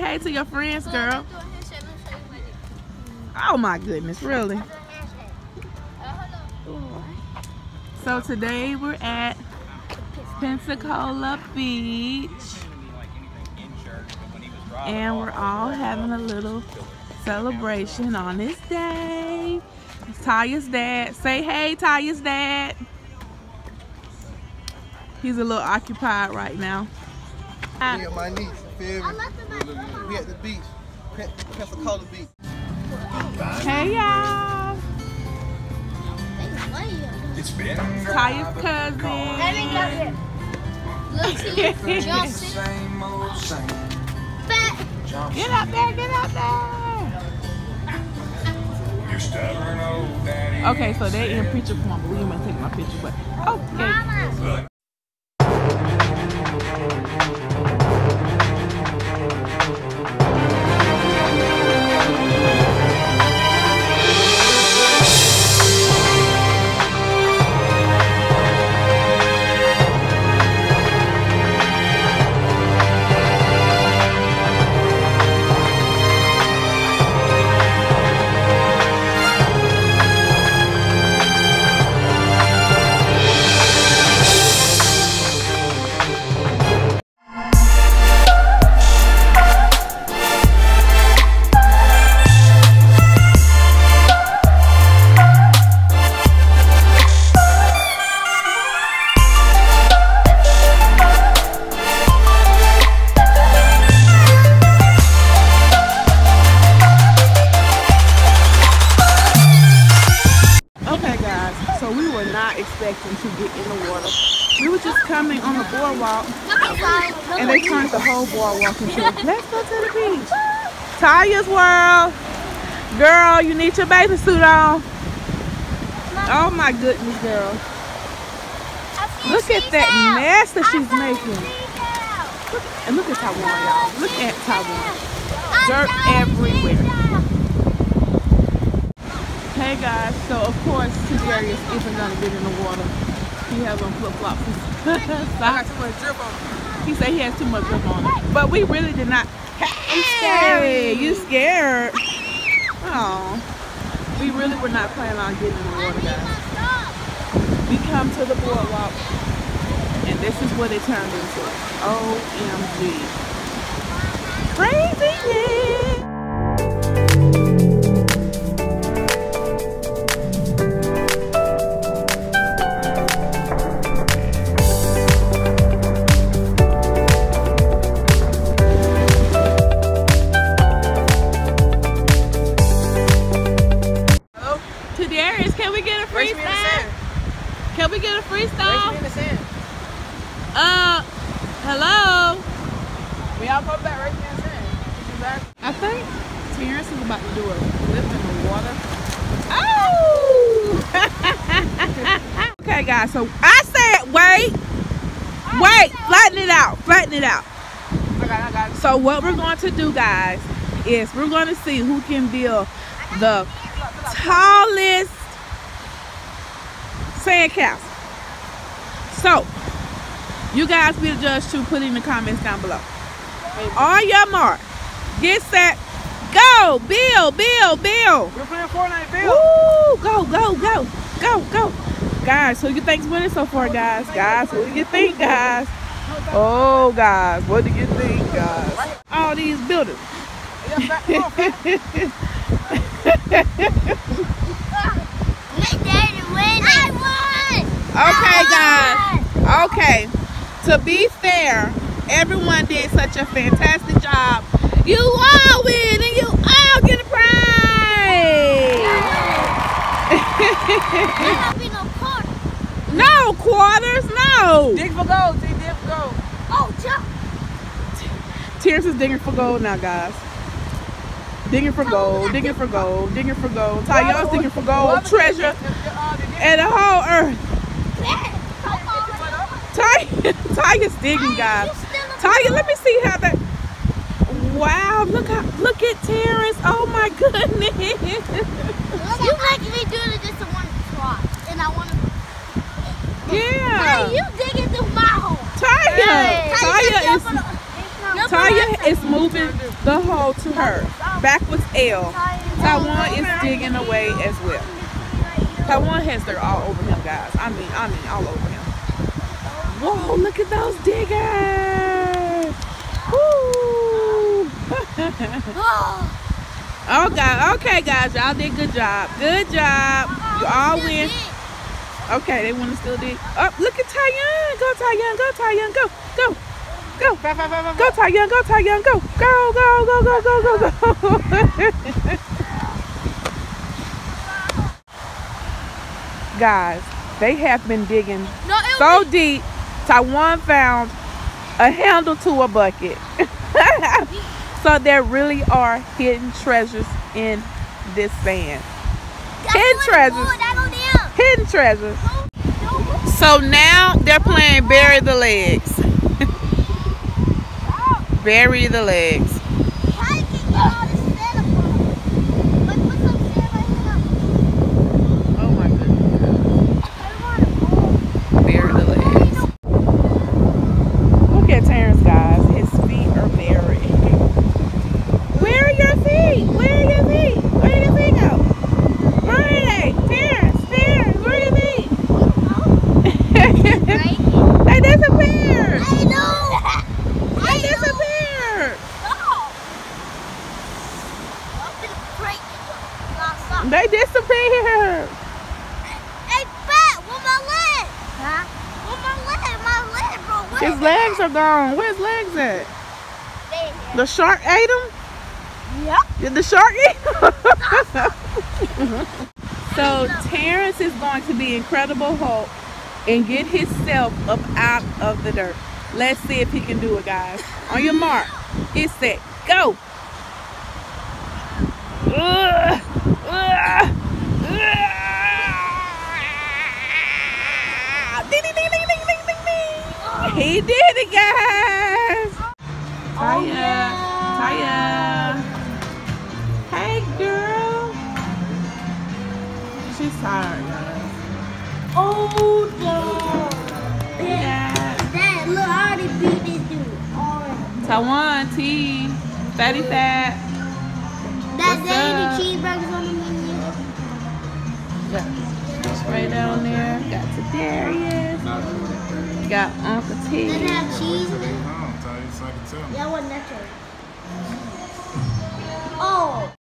hey to your friends, girl. let's do a handshake. Let me show you my dick. Oh my goodness, really? Let's do a handshake. Uh, hold on. So today we're at Pensacola Beach and we're all having a little celebration on this day. It's Tiyah's dad. Say hey, Tiyah's dad. He's a little occupied right now. Me and my niece, feel I me? Left at We at the beach, Pen- Pensacola Beach. Hey y'all. It's been Tiyah's cousin. Let me go here. Look, same old same. Get out there, get out there. Your stubborn old daddy. Okay, so they in picture form, but we ain't gonna take my picture, but okay. Mama. So we were not expecting to get in the water. We were just coming on the boardwalk, and they turned the whole boardwalk into let's go to the beach. Tiyah's World. Girl, you need your bathing suit on. Oh my goodness, girl. Look at that mess that she's making. And look at Taiwan, y'all. Look at Taiwan. Dirt everywhere. Hey guys, so of course Tiberius isn't gonna get in the water. He has on flip flops. got too much drip on. he said he has too much drip on it. But we really did not. Hey, you scared? Oh, we really were not planning on getting in the water, guys. We come to the boardwalk, and this is what it turned into. OMG. Crazy! Get a freestyle? in the sand. Uh, hello? When y'all come back, me in the sand. I think Terrence is about to do a flip in the water. Oh! okay, guys, so I said wait. Wait, flatten it out. Flatten it out. I got I got. So what we're going to do, guys, is we're going to see who can build the tallest sandcastle. So, you guys be the judge to put in the comments down below. On your mark, get set, go, build, build, build. We're playing Fortnite, Bill. Woo! Go, go, go, go, go. Guys, who you think's winning so far, guys? Guys, what do you think, guys? Oh, guys, what do you think, guys? All these buildings. Yeah, back, come on, fam. I Okay, guys. Okay. To be fair, everyone did such a fantastic job. You all win and you all get a prize. won. no quarter. no quarters, no. Dig for gold, T. Dig for gold. Oh, jump. Terrence is digging for gold now, guys. Digging for gold, digging for gold, digging for gold. Ty, y'all's digging for gold, treasure, and the whole earth. Ty, is digging, guys. Tiyah, let me see how that. Wow, look how look at Terrence. Oh my goodness. You making me do it just to one spot, and I want to. Yeah. Hey, you digging through my hole. Tiyah. Hey. Tiyah Tiyah, is No, Tiyah is moving the hole to her. Oh. Backwards L. Taiwan is digging away as well. Taiwan has dirt all over him, guys. I mean, I mean, all over him. Whoa, look at those diggers. Woo. oh, God. Okay, guys. Y'all did good job. Good job. You all win. Okay, they want to still dig. Oh, look at Tyon. Go, Tyon. Go, Tyon. Go, go. Go. Go, Tyon. Go, Tyon. Go. Go, go, go, go, go, go, go. Guys, they have been digging No, so deep. Taiwan found a handle to a bucket. so there really are hidden treasures in this sand. hidden treasures. Hidden treasures. So now they're playing bury the legs. bury the legs. Oh my goodness. Bury the legs. Look at Terrence, guys. His feet are buried. Where are your feet? Where are your feet? Where did your feet go? Where are they? Terrence, Terrence, where are your feet? they disappeared. They disappeared. They disappeared. Hey, Fat, where my leg? Huh? Where my leg? My leg, bro. Where His legs are gone. Where's legs at? The shark ate him? Yep. Did the shark eat him? so Terrence is going to be Incredible Hulk and get himself up out of the dirt. Let's see if he can do it, guys. On your mark, get set, go. Ugh. Ugh. He did it, guys. Oh, Tiyah, Tiyah. Hey, girl. She's tired, guys. Oh, no. Yeah. Dad, look, I already beat this dude. Taiwan, T, Fatty Fat. That What's the cheeseburgers on the menu. Got right down there. Got Tadarius. Got Uncle Doesn't have cheese in it. Huh, tell so I can tell. That wasn't natural. Oh,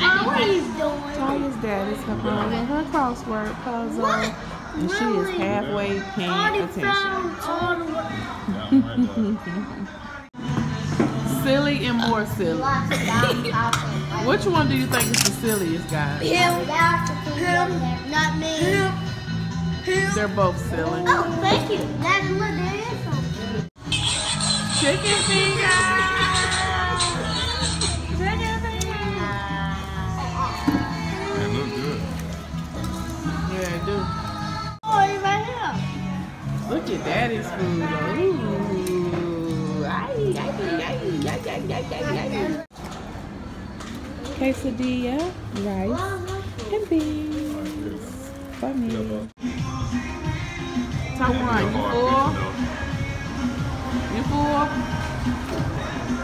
Mom, what are you doing? Tiyah's dad is completing her crossword puzzle. What? And she is halfway paying already attention. found all the way. Yeah, right there. Silly and more silly. Which one do you think is the silliest, guys? Him, him, not me. Him, him. They're both silly. Oh, thank you. Daddy, Chicken fingers! Chicken fingers! They look good. Yeah, I do. Oh, it's right here. Look at daddy's food. Ooh. Ay, ay, ay, ay, ay, ay, ay, ay. Quesadilla, rice, and beans. For me. You full? You full?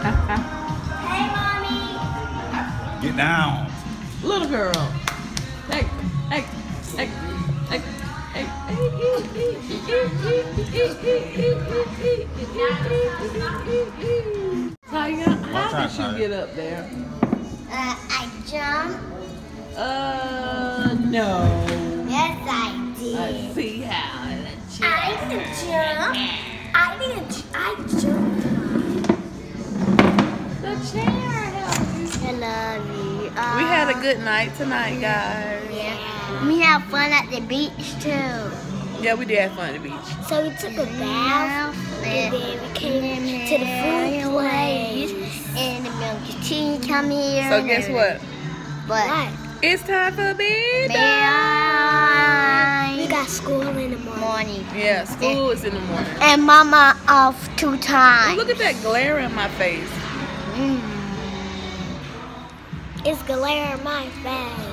Hey, mommy. Get down. Little girl. Hey, hey, hey, hey, hey, hey. How time, did you Tiyah? get up there? Uh, I jumped. Uh, no. Yes, I did. Let's see how. I didn't jump. I jumped. The chair helped. I love you. Uh, We had a good night tonight, guys. Yeah. We had fun at the beach too. Yeah, we did have fun at the beach. So we took a bath, and then we came to the food place, and the milk tea come here. So guess what? What? It's time for bedtime. Bye. Got school in the morning. Yeah, school is in the morning. And mama off two times. look at that glare in my face. Mm. It's glare in my face.